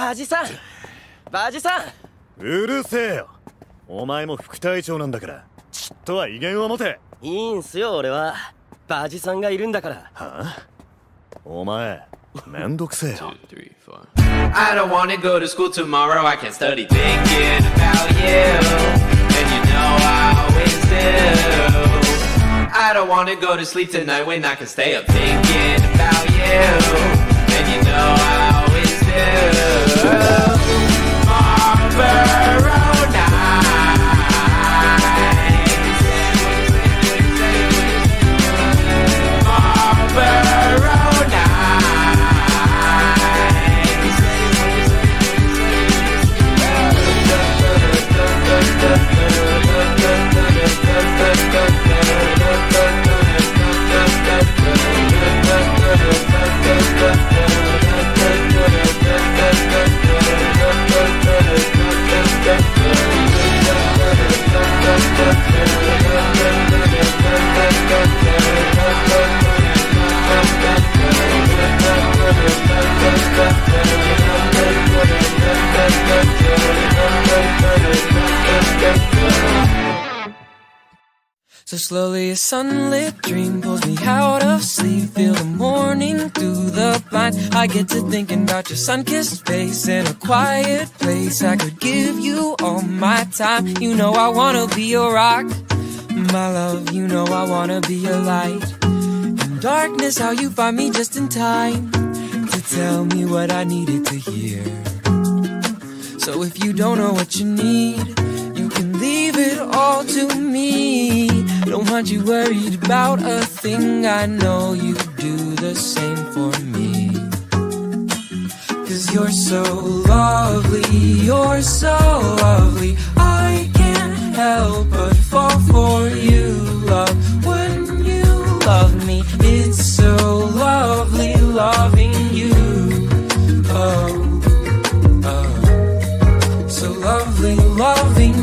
バジさんバジさんうるせえよお前も副隊長なんだからちっとは威厳を持ていいんすよ俺はバジさんがいるんだからはあお前めんどくせえよ I don't wanna go to school tomorrow. I can't study thinking about you. And you know I always do. I don't wanna go to sleep tonight when I can stay up thinking about you. And you know I do. Marlboro So slowly a sunlit dream pulls me out of sleep. Feel the morning through the blinds. I get to thinking about your sun-kissed face in a quiet place. I could give you all my time. You know I wanna be your rock, my love. You know I wanna be your light. In darkness, how you find me just in time to tell me what I needed to hear. So if you don't know what you need, you can leave it all to me. Don't want you worried about a thing. I know you do the same for me. Cause you're so lovely, you're so lovely. I can't help but fall for you, love. When you love me, it's so lovely loving you. Oh, oh. So lovely loving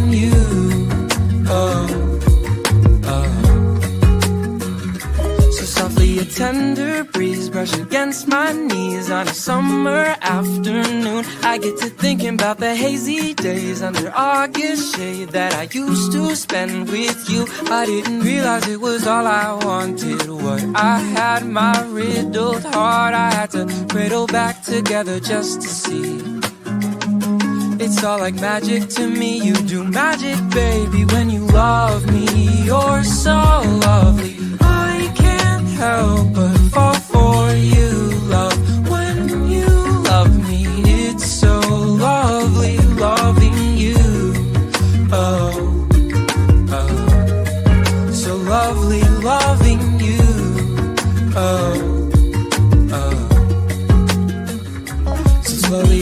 tender breeze brush against my knees on a summer afternoon. I get to thinking about the hazy days under August shade that I used to spend with you. I didn't realize it was all I wanted. What I had, my riddled heart, I had to cradle back together just to see. It's all like magic to me. You do magic, baby, when you love me. You're so lovely. Help but fall for you, love. When you love me, it's so lovely loving you. Oh, oh. So lovely loving you. Oh.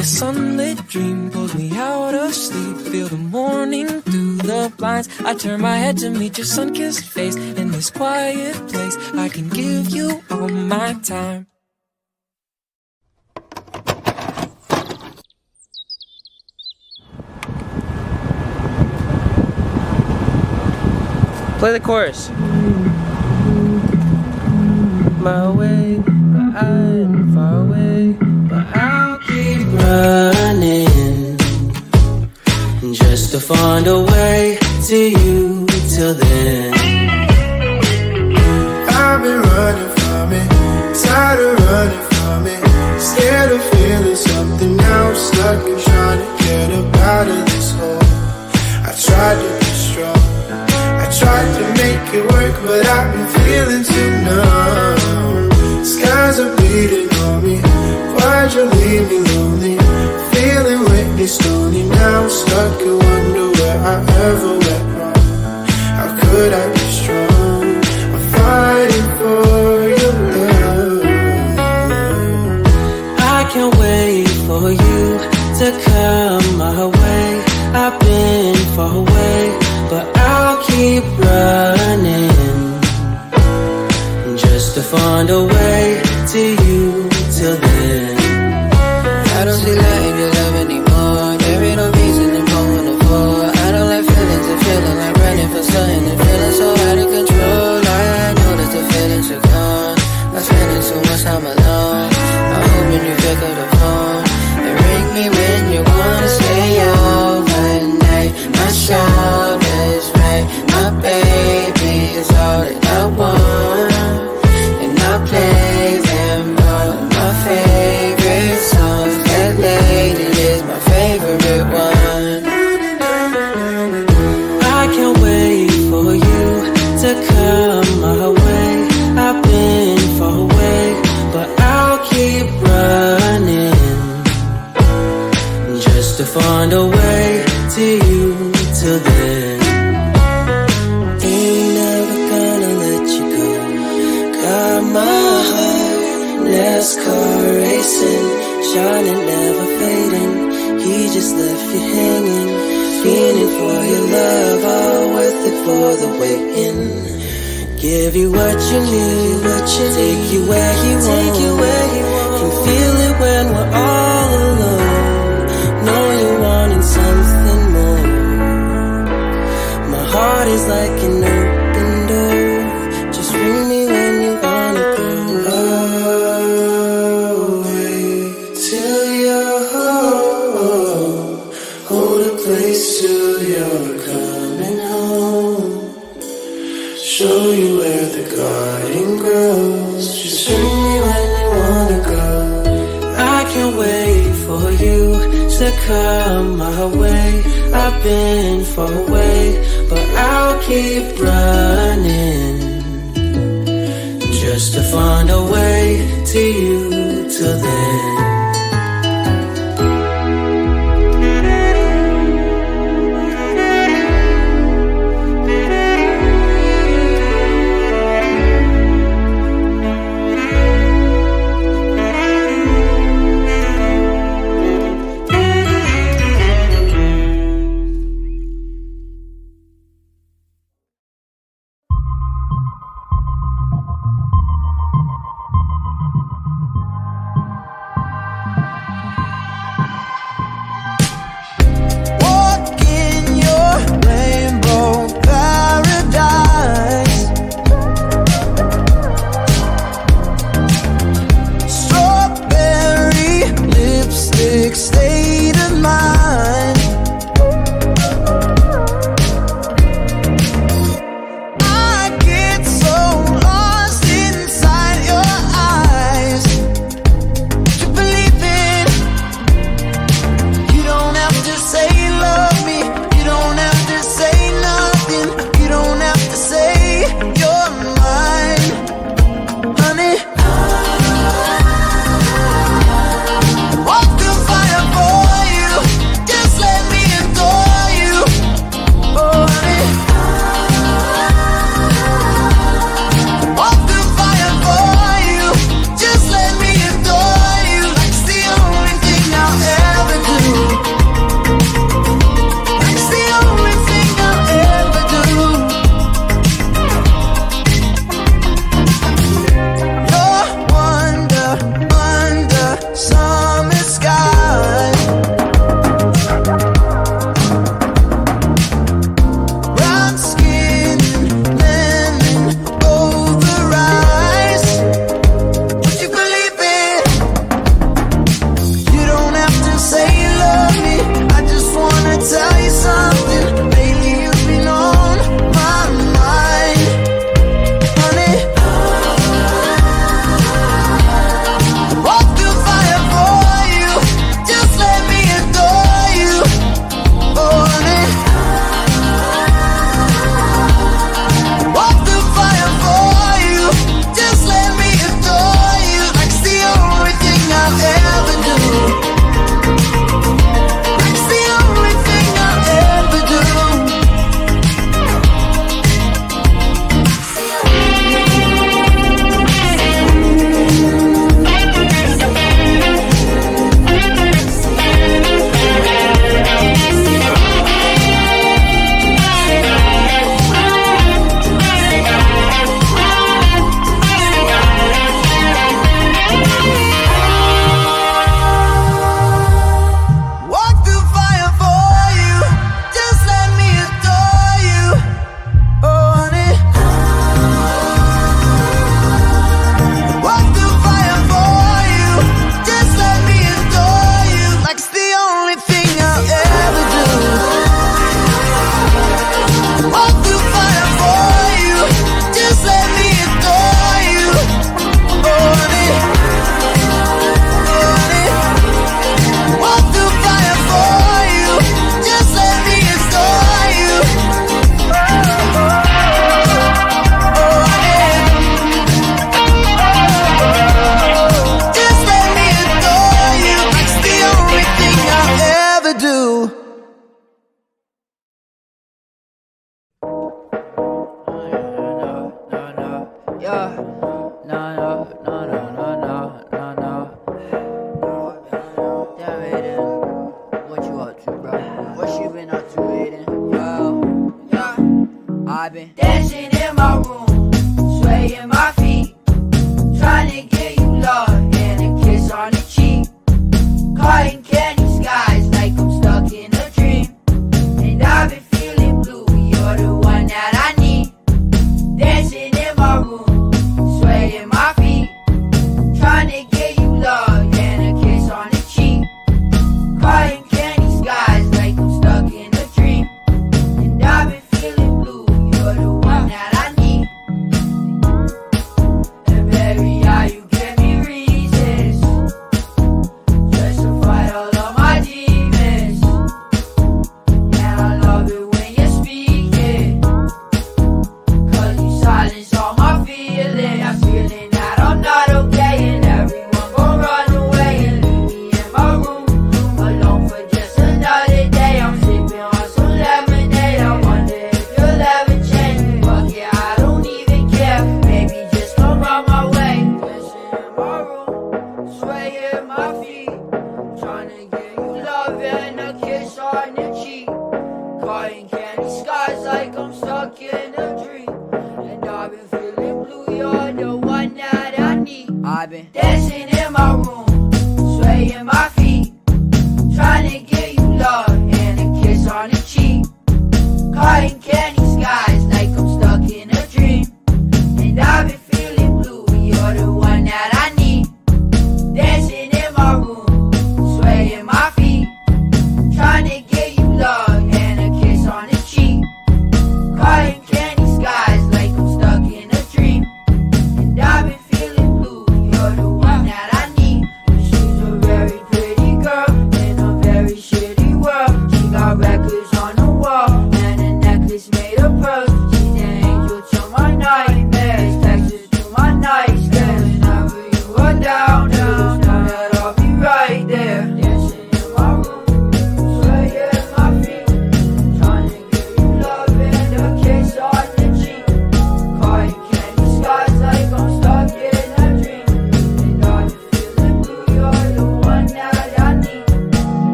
A sunlit dream pulls me out of sleep. Feel the morning through the blinds. I turn my head to meet your sun-kissed face in this quiet place. I can give you all my time. Play the chorus. My way, to find a way to you till then. I've been running from it, tired of running from it, scared of feeling something now, I'm stuck and trying to get up out of this hole. I tried to be strong, I tried to make it work, but I've been feeling too numb. Skies are beating on me, why'd you leave me lonely? Wetly stony now, stuck and wonder where I ever went wrong. How could I be strong? I'm fighting for your love. I can't wait for you to come my way. I've been far away, but I'll keep running just to find a way to you Give you what you need, what you take you where you take want. You where you want. Can feel it when we're all alone. Know you're wanting something more. My heart is like an.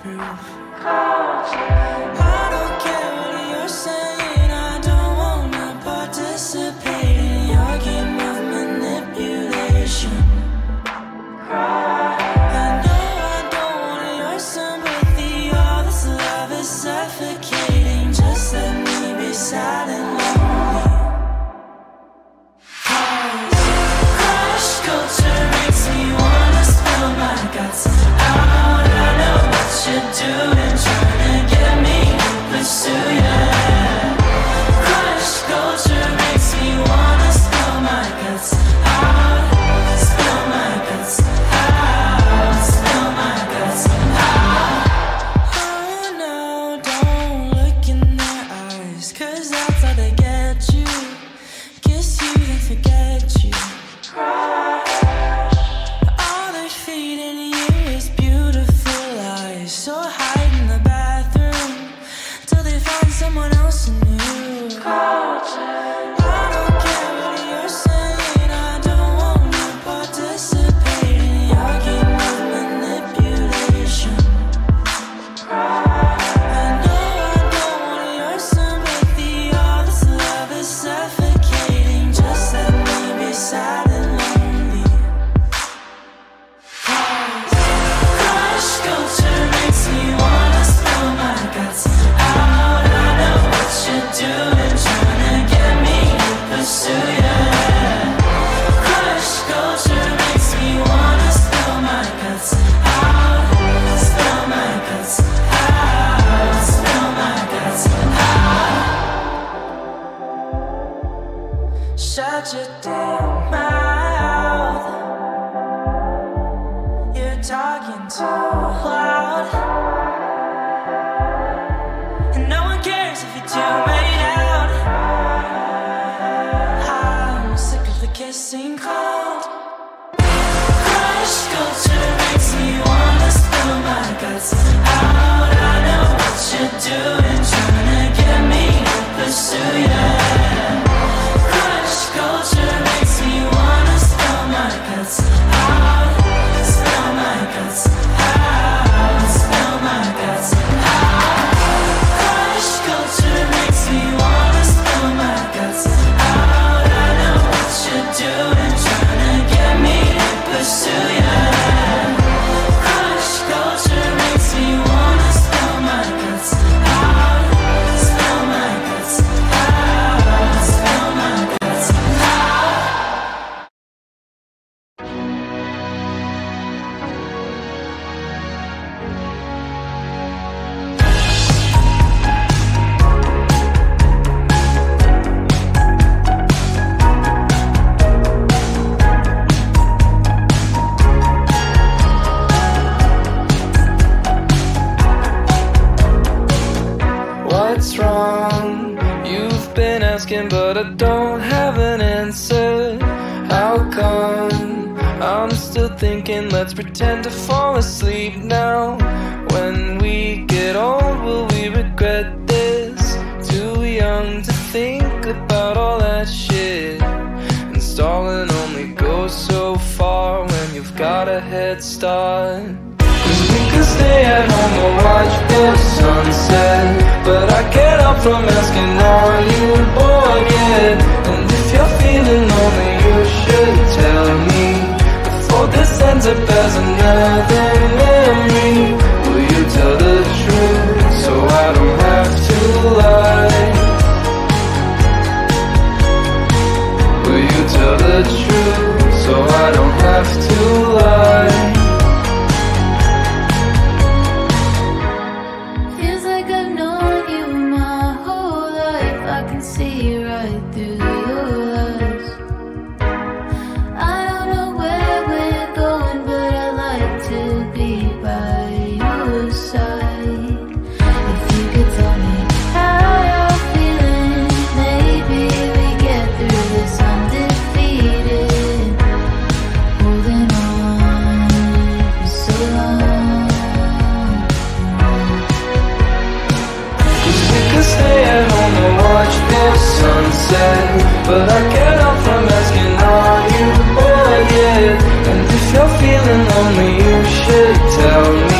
Culture. got a head start. Cause we could stay at home and watch the sunset. But I get up from asking are you bored yet? And if you're feeling lonely you should tell me. Before this ends up as another tell me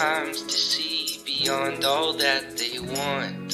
times to see beyond all that they want.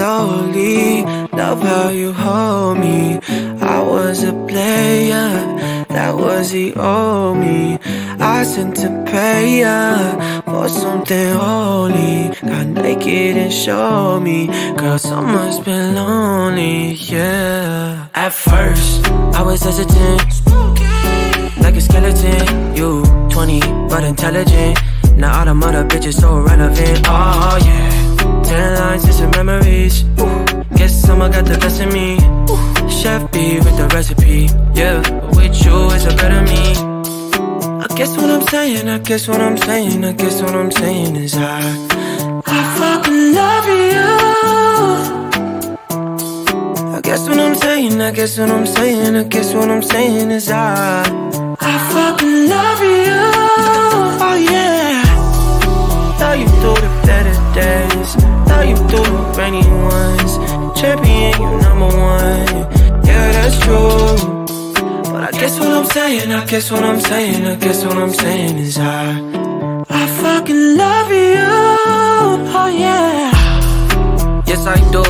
到了。Guess what I'm saying, I guess what I'm saying is I, I fucking love you. I guess what I'm saying, I guess what I'm saying, I guess what I'm saying is I, I fucking love you. Oh yeah. Thought you through the better days, thought you through the rainy ones. Champion, you number one. Yeah, that's true. I guess what I'm saying, I guess what I'm saying, I guess what I'm saying is I, I fucking love you. Oh yeah. Yes, I do.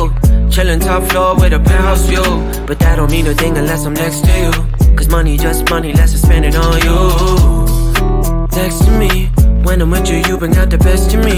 Chillin' top floor with a penthouse view. But that don't mean a thing unless I'm next to you. Cause money just money, let's just spend it on you. Next to me, when I'm with you, you bring out the best in me.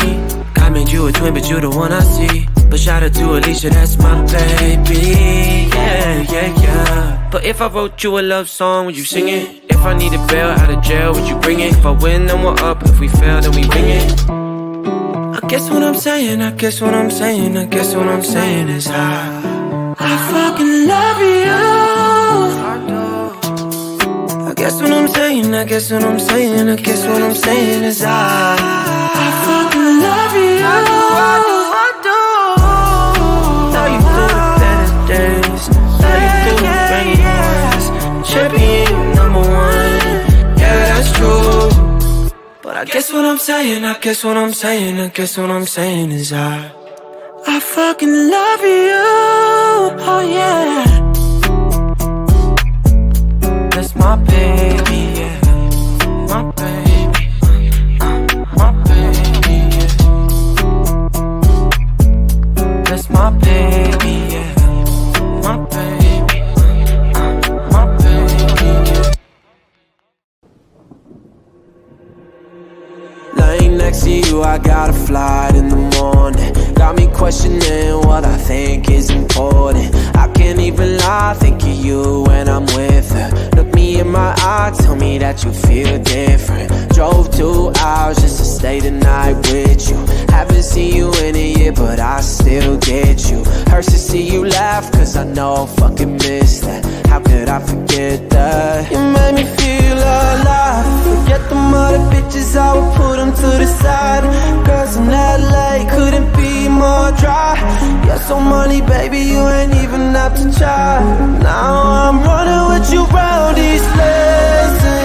God made you a twin, but you the one I see. But shout out to Alicia, that's my baby. Yeah, yeah, yeah. But if I wrote you a love song, would you sing it? If I need a bail out of jail, would you bring it? If I win, then we're up. If we fail, then we ring it. I guess what I'm saying, I guess what I'm saying, I guess what I'm saying is I, I fucking love you. I guess what I'm saying, I guess what I'm saying, I guess what I'm saying is I, I fucking I guess what I'm saying, I guess what I'm saying, I guess what I'm saying is I, I fucking love you. Oh yeah. That's my baby, yeah. My baby. My baby, yeah. That's my baby, I got a flight in the morning. Got me questioning what I think is important. I can't even lie, think of you when I'm with her. In my eye, tell me that you feel different. Drove two hours just to stay the night with you. Haven't seen you in a year, but I still get you. Hurts to see you laugh, cause I know I fucking miss that. How could I forget that? You made me feel alive. Forget the mother bitches, I would put them to the side. Girls in LA couldn't be more dry. You're so money, baby, you ain't even have to try. Now I'm running with you round these places.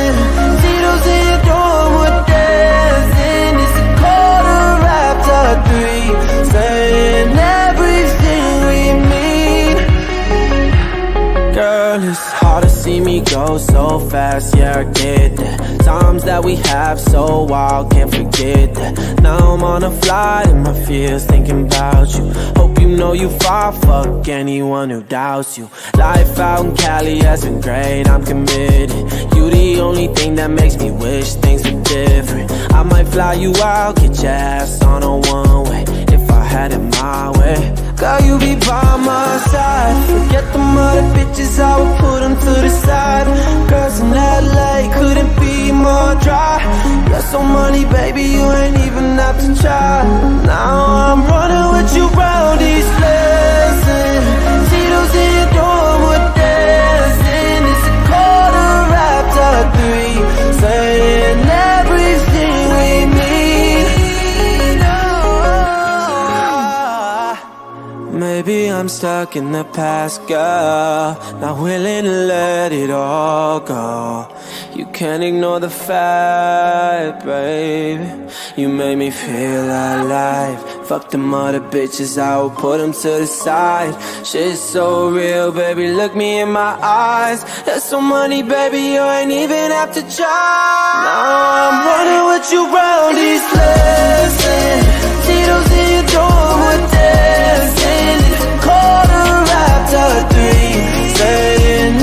So fast, yeah, I get that Times that we have so wild, can't forget that. Now I'm on a flight in my fears, thinking about you. Hope you know you far, fuck anyone who doubts you. Life out in Cali has been great, I'm committed. You the only thing that makes me wish things were different. I might fly you out, get your ass on a one-way If I had it my way Girl, you be by my side. Forget the mother bitches, I would put them to the side. Girls in LA couldn't be more dry. You're so money, baby, you ain't even have to try. Now I'm running with you round these places Maybe I'm stuck in the past, girl. Not willing to let it all go. You can't ignore the fact, baby. You made me feel alive. Fuck them other bitches, I will put them to the side. Shit's so real, baby. Look me in my eyes. There's so money, baby. You ain't even have to try. Now I'm running with you round these lessons. Tito's in your dorm, we're dancing. Quarter after three, saying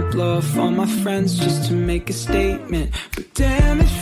might blow off all my friends just to make a statement. But damn it.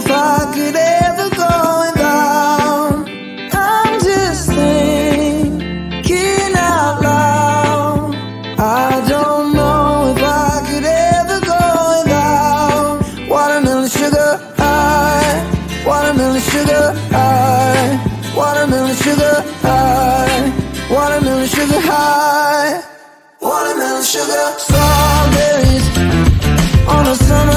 know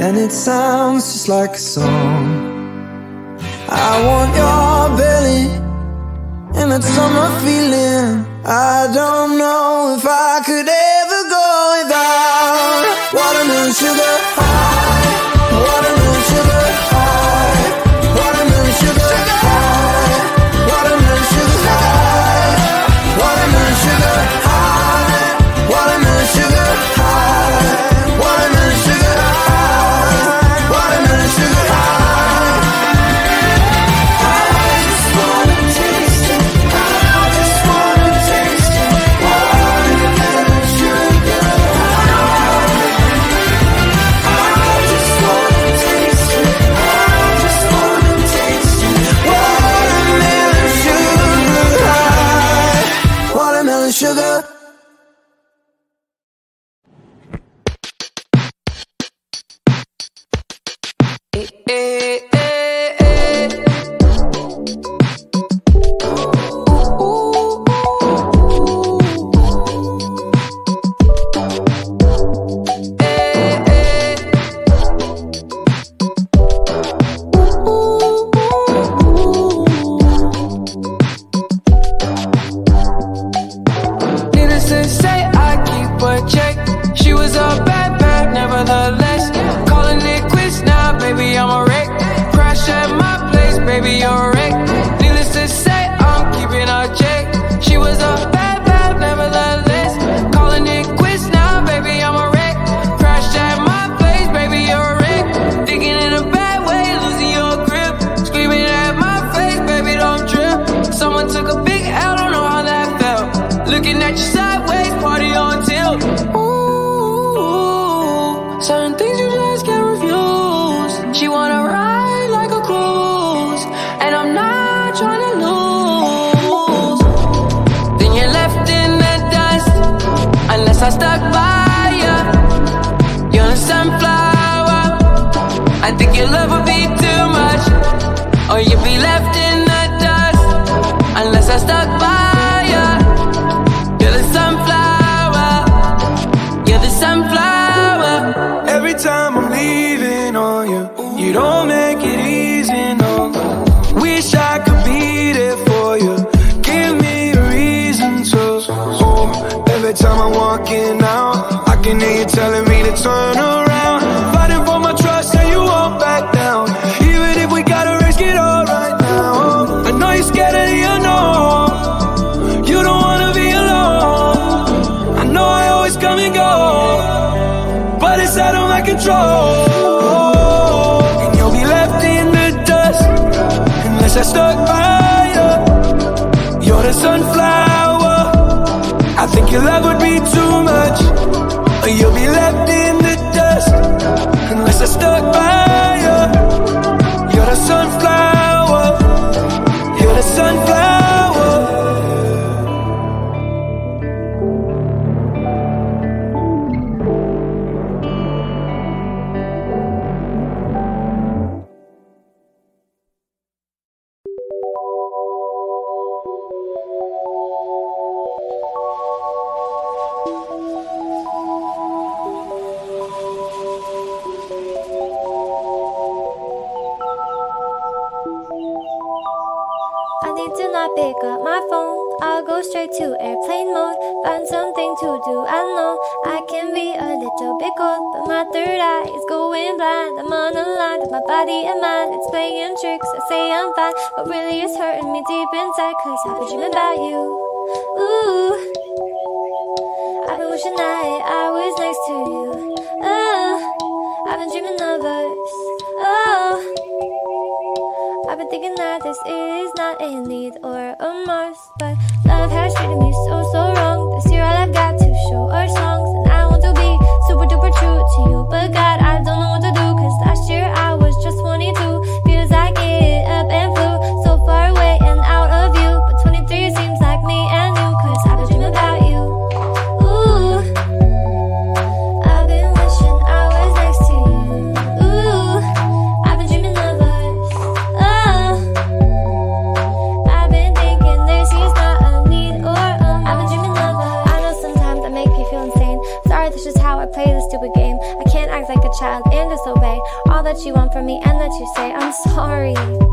and it sounds just like a song. I want your belly, and that summer feeling. I don't know if I could I've been dreaming about you. Ooh, I've been wishing I I was next to you. Oh, I've been dreaming of us. Oh, I've been thinking that this is not a need or a must, but love has treated me so so. you want from me and that you say I'm sorry.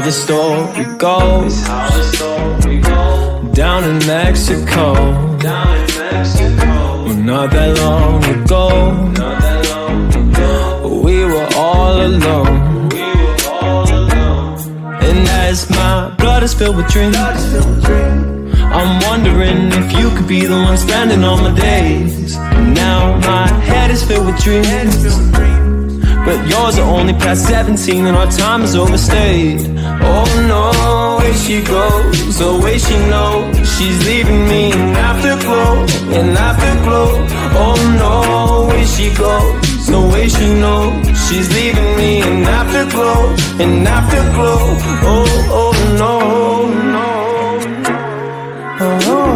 How the story goes. Down in Mexico. Well, not that long ago. We were all alone. And as my blood is filled with dreams, I'm wondering if you could be the one spending all my days. Now my head is filled with dreams. But yours are only past 17 and our time is overstayed. Oh no, where she goes, the way she knows she's leaving me in afterglow, in afterglow. Oh no, where she goes, the way she knows she's leaving me in afterglow, in afterglow. Oh, oh no, no. Oh,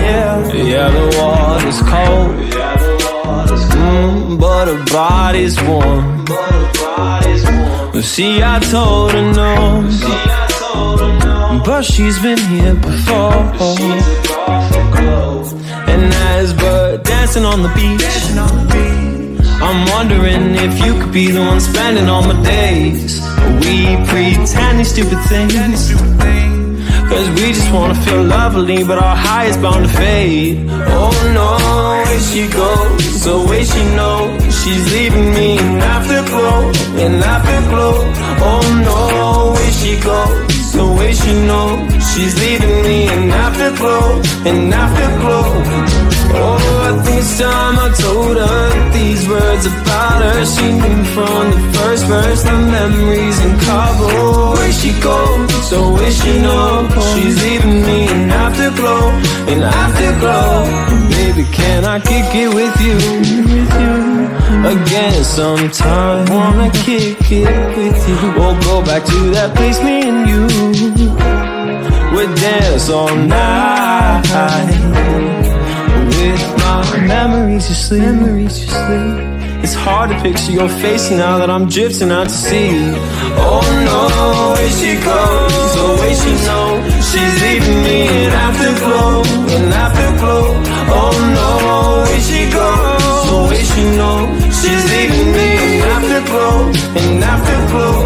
yeah, yeah, the water's cold. Mm, but her body's warm. See, I told her no. But she's been here before. And as we're dancing on the beach, I'm wondering if you could be the one spending all my days. We pretend these stupid things. Cause we just wanna feel lovely, but our high is bound to fade. Oh no, where she goes, the way she knows she's leaving me in afterglow, in afterglow. Oh no, where she goes, the way she knows she's leaving me in afterglow, in afterglow. Oh, I think it's time I told her these words about her. She knew from the first verse, the memories in Cabo. Where she goes, so where she know she's leaving me in afterglow, in afterglow. Baby, can I kick it with you, again sometime? Wanna kick it with you? We'll go back to that place, me and you. We'll dance all night with my memories you sleep. Memories you sleep. It's hard to picture your face now that I'm drifting out to sea. Oh no, where she goes, where she know she's leaving me in afterglow, in afterglow. Oh no, where she goes, oh where she know she's leaving me in afterglow, in afterglow.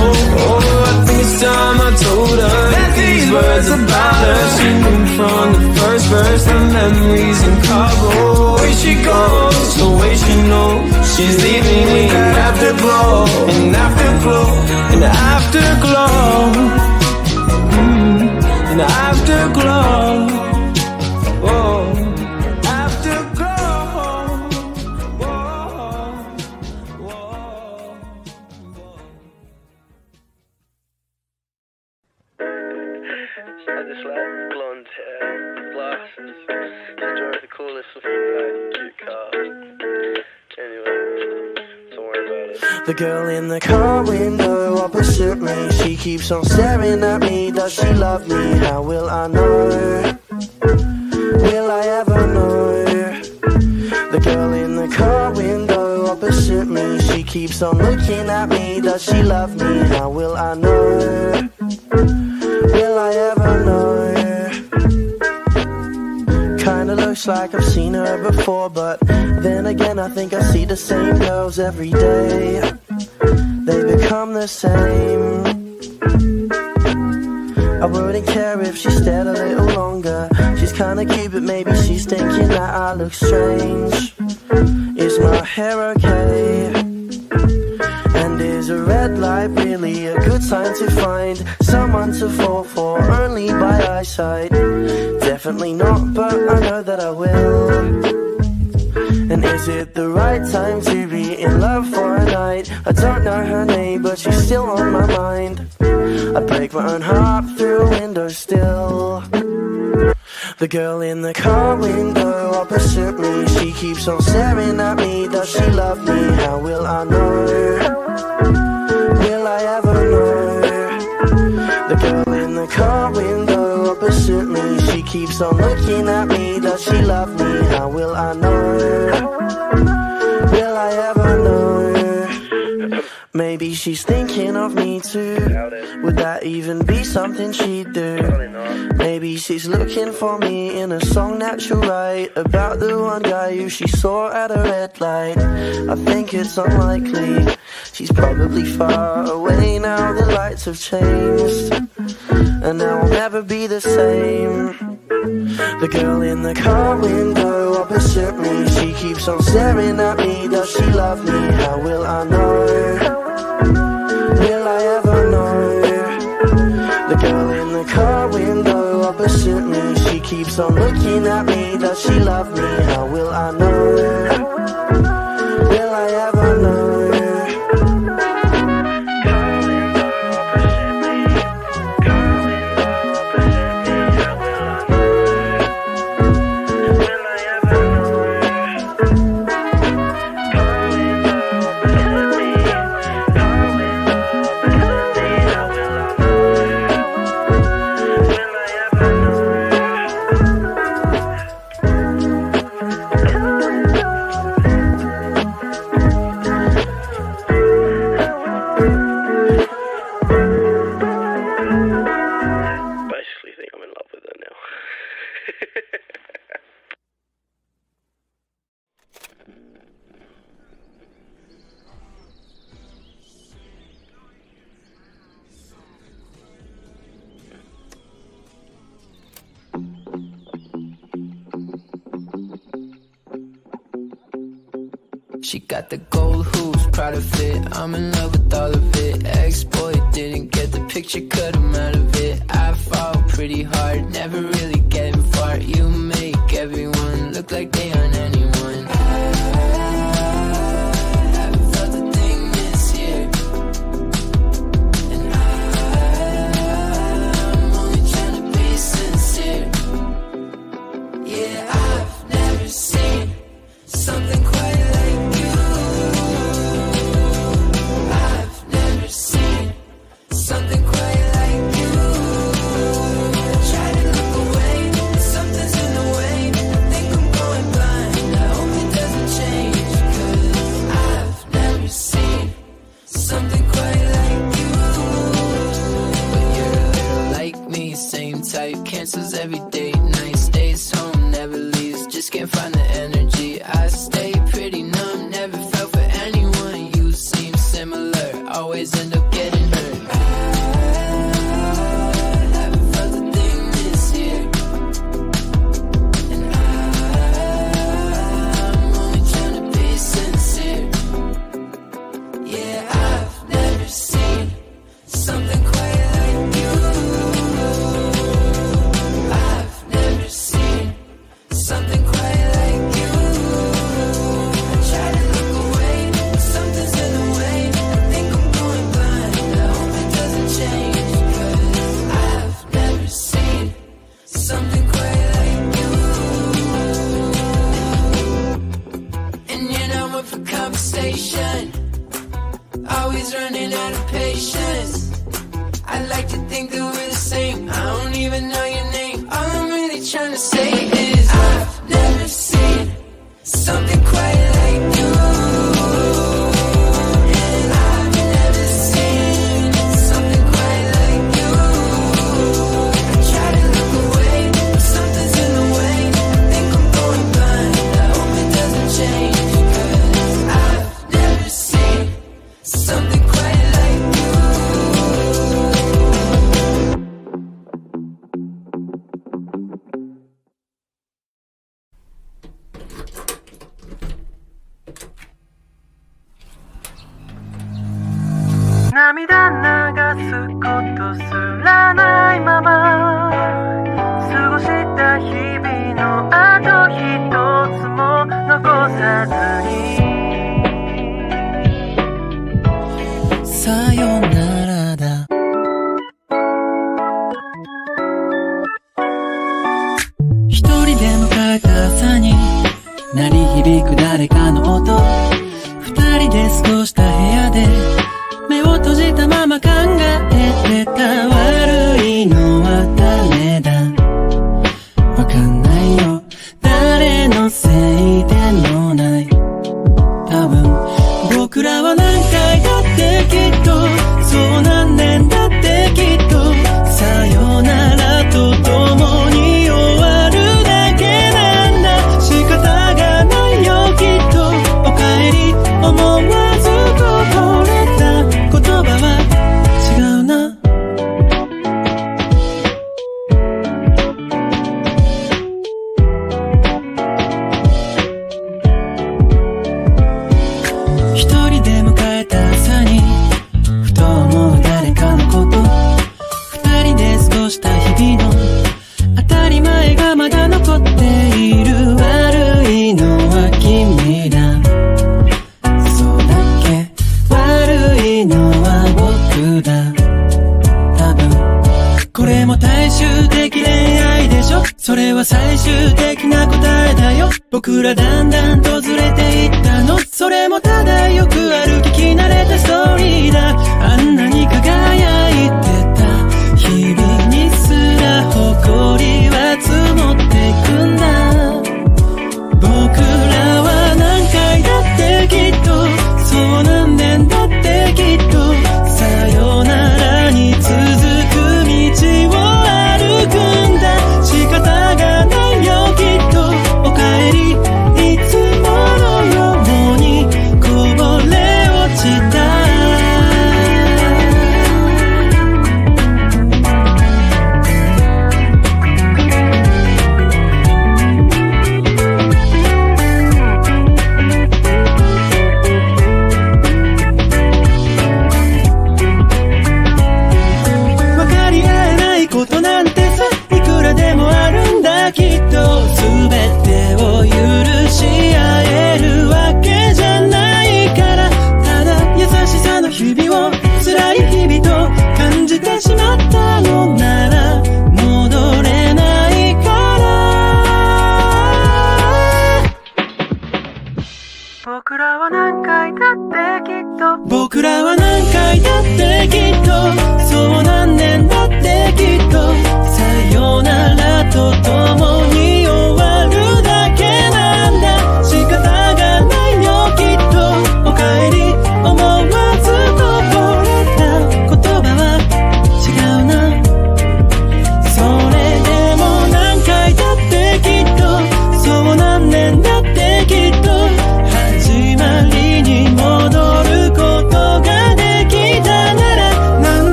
Oh oh, I think it's time I told her that these words about her. She knew from the first verse, the memories in Cabo. Where she goes, so where she know she's leaving me in afterglow, in afterglow, in afterglow, I just like blonde hair, glasses. The coolest cute. Anyway. The girl in the car window opposite me, she keeps on staring at me. Does she love me? How will I know? Will I ever know? The girl in the car window opposite me, she keeps on looking at me. Does she love me? How will I know? Like I've seen her before, but then again, I think I see the same girls every day. They become the same. I wouldn't care if she stayed a little longer. She's kinda cute, but maybe she's thinking that I look strange. Is my hair okay? And is a red light really a good sign to find someone to fall for only by eyesight? Definitely not, but I know that I will. And is it the right time to be in love for a night? I don't know her name, but she's still on my mind. I break my own heart through a window still. The girl in the car window opposite me, she keeps on staring at me. Does she love me? How will I know? Will I ever know? The girl in the car window opposite me, she keeps on looking at me. Does she love me? How will I know? Will I ever know? Maybe she's thinking of me Would that even be something she'd do? Maybe she's looking for me in a song that she'll write about the one guy who she saw at a red light. I think it's unlikely. She's probably far away now. The lights have changed, and now I'll never be the same. The girl in the car window opposite me, she keeps on staring at me. Does she love me? How will I know? Car window opposite me, she keeps on looking at me. Does she love me? How will I know? Will I ever know? She got the gold hoops, proud of it. I'm in love with all of it. Ex-boy didn't get the picture, cut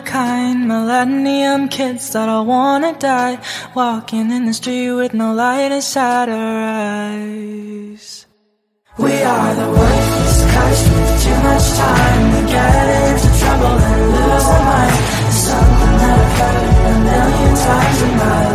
kind Millennium kids that all wanna die Walking in the street with no light inside our eyes. We are the worst cuts with too much time We get into trouble and lose our minds. It's something that I've heard a million times in my life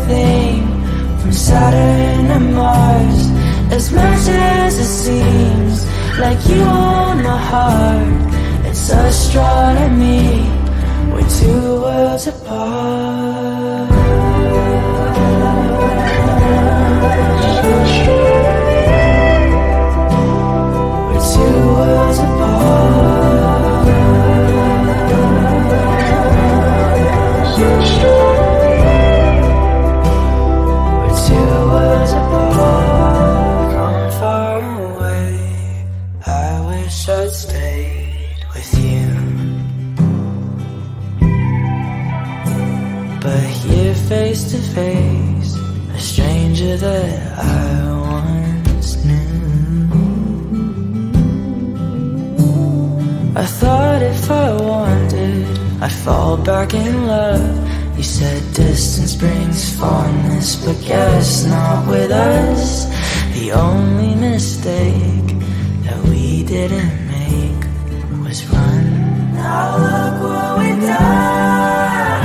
everything from Saturn and Mars. As much as it seems like you own my heart, it's astronomy. We're two worlds apart. We're two worlds apart. I wanted. I'd fall back in love. You said distance brings fondness But guess not with us. The only mistake That we didn't make Was run Now look what we've done.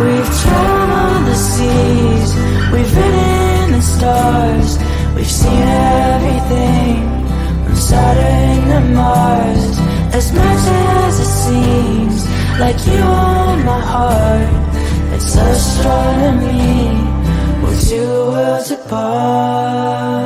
We've traveled the seas. We've written the stars. We've seen everything From Saturn to Mars. As much as it seems like you own my heart, it's astronomy. We're two worlds apart.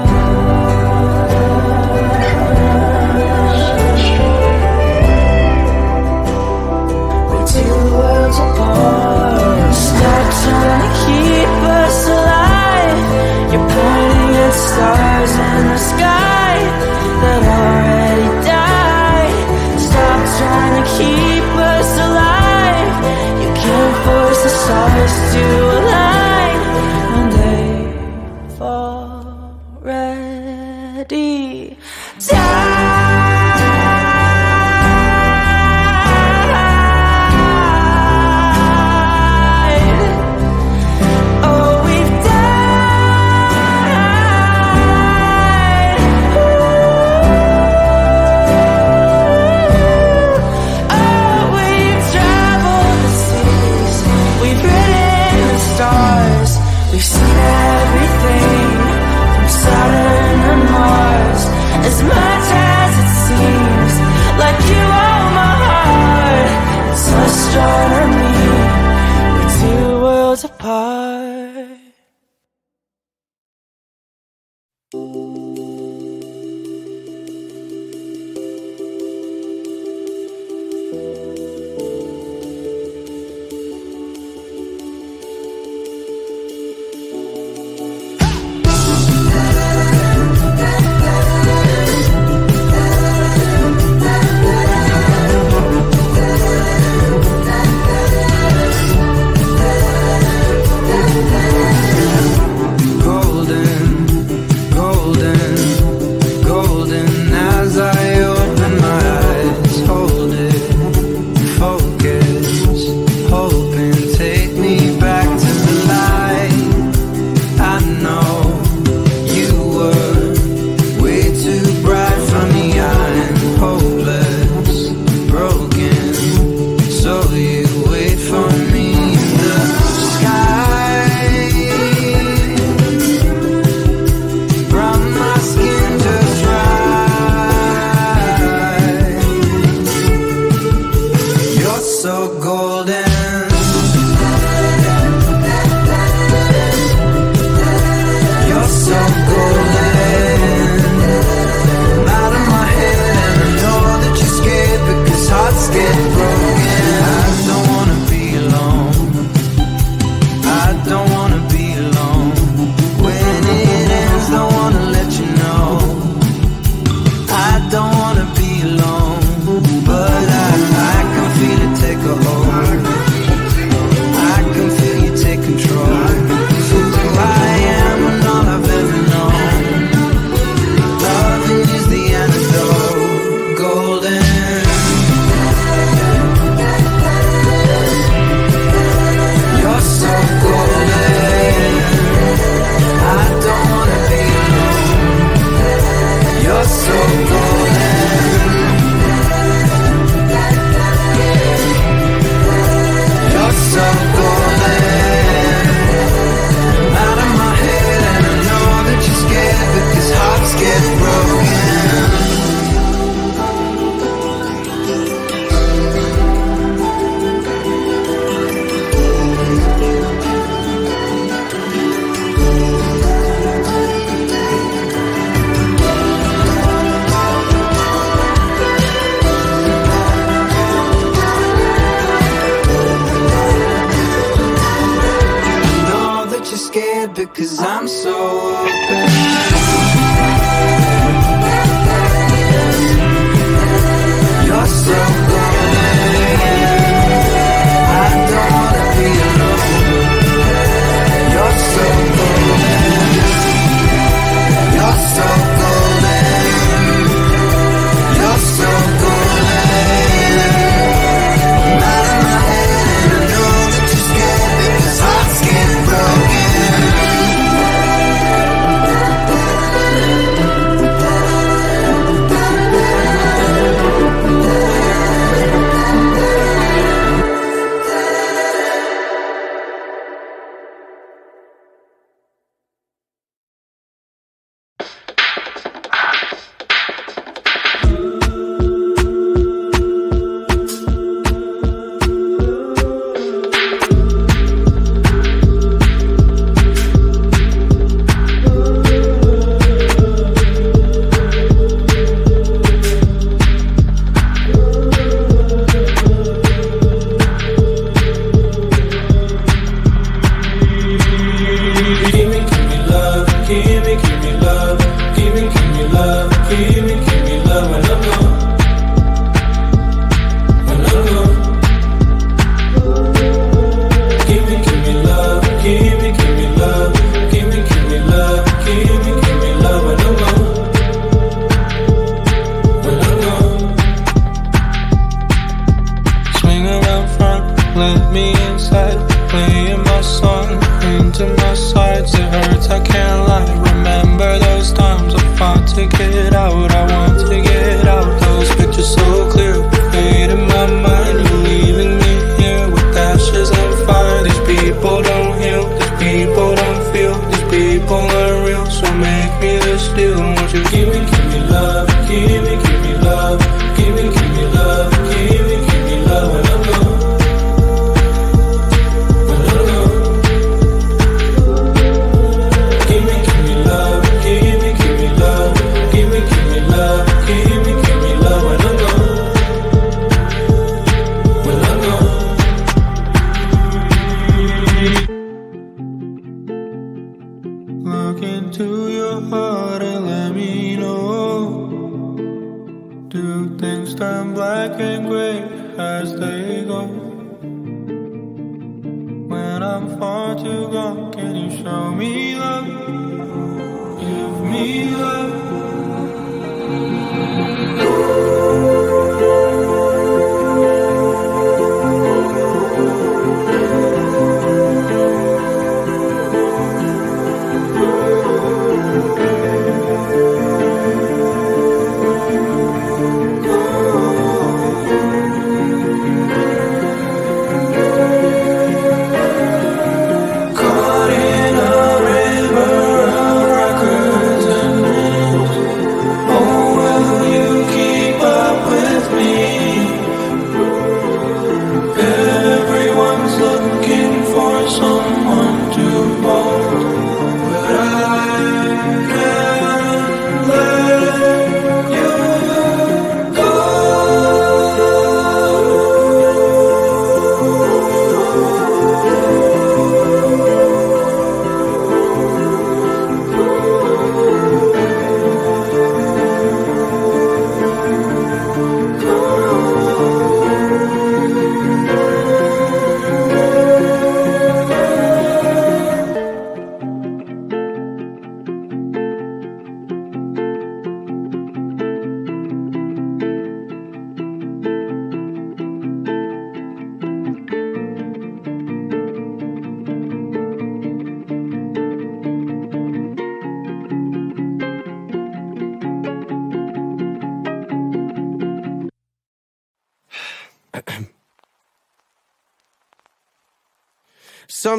promise to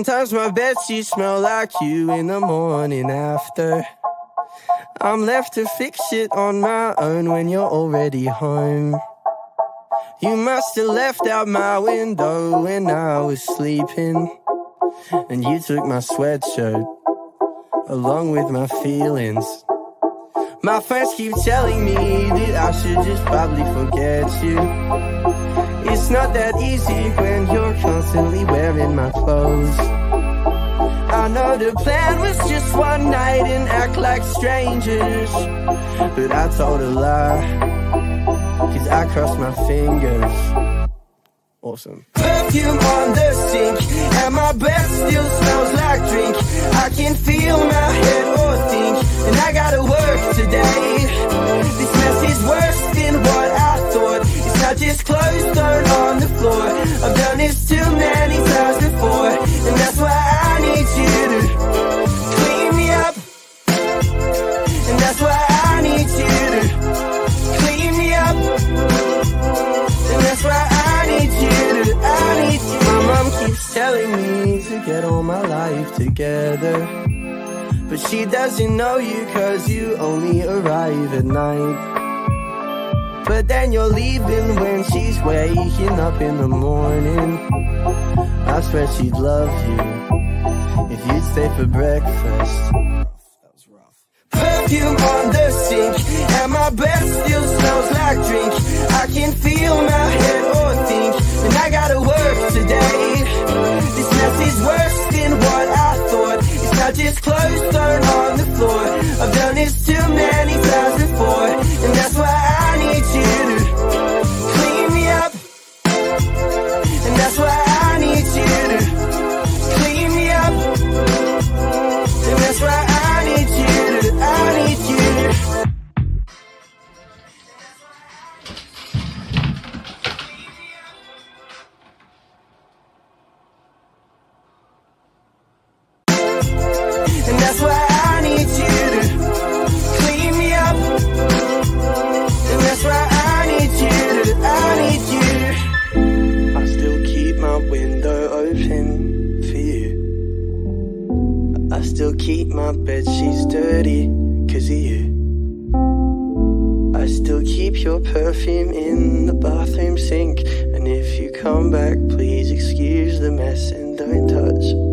Sometimes my bedsheets smell like you in the morning after. I'm left to fix it on my own when you're already home. You must have left out my window when I was sleeping. And you took my sweatshirt along with my feelings. My friends keep telling me that I should just probably forget you. It's not that easy when you're constantly wearing my clothes. I know the plan was just one night and act like strangers. But I told a lie, cause I crossed my fingers. Awesome. Perfume on the sink, and my breath still smells like drink. I can feel my head or think, and I gotta work today. This mess is worse than what I. Just clothes thrown on the floor. I've done this too many times before, and that's why I need you to clean me up. And that's why I need you to clean me up. And that's why I need you to, I need you. My mom keeps telling me to get all my life together. But she doesn't know you cause you only arrive at night. But then you're leaving when she's waking up in the morning. I swear she'd love you if you'd stay for breakfast. Perfume on the sink, and my breath still smells like drink. I can feel my head or think, and I gotta work today. This mess is worse than what I thought. It's not just clothes thrown on the floor. I've done this too many times before, and that's why I need you to clean me up. And that's why I need you to clean me up. And that's why I keep my bed sheets dirty cause of you. I still keep your perfume in the bathroom sink. And if you come back, please excuse the mess and don't touch